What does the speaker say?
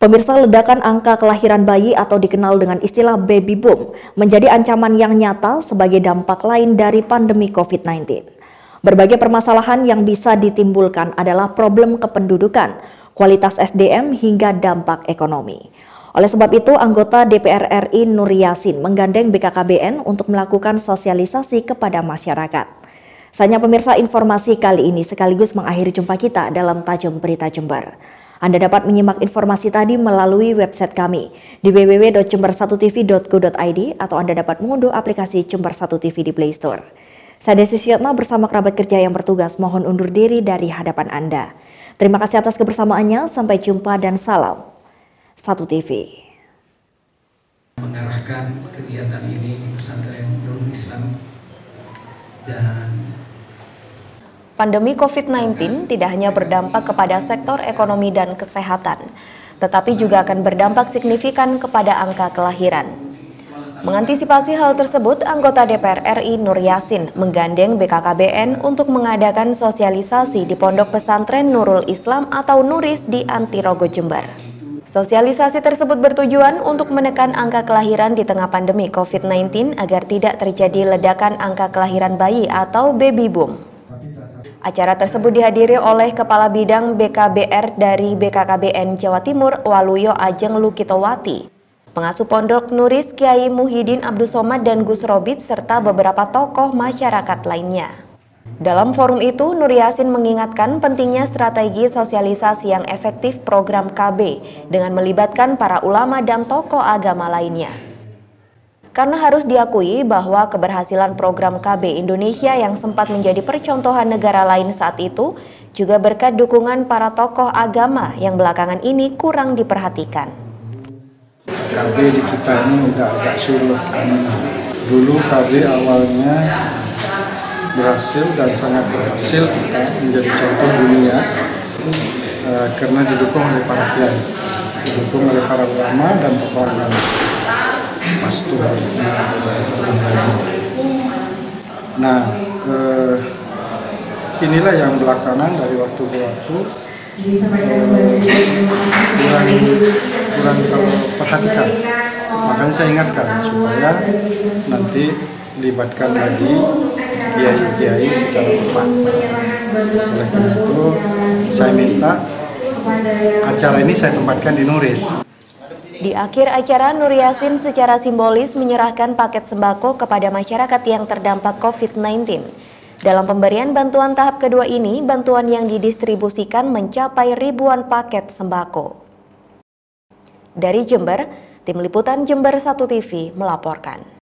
Pemirsa ledakan angka kelahiran bayi atau dikenal dengan istilah baby boom menjadi ancaman yang nyata sebagai dampak lain dari pandemi COVID-19. Berbagai permasalahan yang bisa ditimbulkan adalah problem kependudukan, kualitas SDM hingga dampak ekonomi. Oleh sebab itu, anggota DPR RI Nur Yasin menggandeng BKKBN untuk melakukan sosialisasi kepada masyarakat. Sanya pemirsa informasi kali ini sekaligus mengakhiri jumpa kita dalam Tajam Berita Jember. Anda dapat menyimak informasi tadi melalui website kami di www.jember1tv.go.id atau Anda dapat mengunduh aplikasi Jember 1 TV di Play Store. Saya Desi Syotna bersama kerabat kerja yang bertugas mohon undur diri dari hadapan Anda. Terima kasih atas kebersamaannya, sampai jumpa dan salam. 1 TV. Mengarahkan kegiatan ini pesantren Nurul Islam dan Pandemi COVID-19 tidak hanya berdampak kepada sektor ekonomi dan kesehatan, tetapi juga akan berdampak signifikan kepada angka kelahiran. Mengantisipasi hal tersebut, anggota DPR RI Nur Yasin menggandeng BKKBN untuk mengadakan sosialisasi di Pondok Pesantren Nurul Islam atau Nuris di Antirogo Jember. Sosialisasi tersebut bertujuan untuk menekan angka kelahiran di tengah pandemi COVID-19 agar tidak terjadi ledakan angka kelahiran bayi atau baby boom. Acara tersebut dihadiri oleh Kepala Bidang BKBR dari BKKBN Jawa Timur Waluyo Ajeng Lukitowati, pengasuh pondok Nuris Kiai Muhyiddin Abdul Somad dan Gus Robit serta beberapa tokoh masyarakat lainnya. Dalam forum itu, Nur Yasin mengingatkan pentingnya strategi sosialisasi yang efektif program KB dengan melibatkan para ulama dan tokoh agama lainnya. Karena harus diakui bahwa keberhasilan program KB Indonesia yang sempat menjadi percontohan negara lain saat itu juga berkat dukungan para tokoh agama yang belakangan ini kurang diperhatikan. KB di kita ini udah agak surut. Dulu KB awalnya berhasil dan sangat berhasil kita menjadi contoh dunia uh, karena didukung oleh para kiai, didukung oleh para ulama dan tokoh agama pastur. Nah, eh, inilah yang belakangan dari waktu ke waktu kurang kurang perhatikan. Makanya saya ingatkan supaya nanti libatkan lagi kiai-kiai secara tepat. Oleh karena itu, saya minta acara ini saya tempatkan di Nuris. Di akhir acara, Nur Yasin secara simbolis menyerahkan paket sembako kepada masyarakat yang terdampak COVID-19. Dalam pemberian bantuan tahap kedua ini, bantuan yang didistribusikan mencapai ribuan paket sembako. Dari Jember, Tim Liputan Jember 1 TV melaporkan.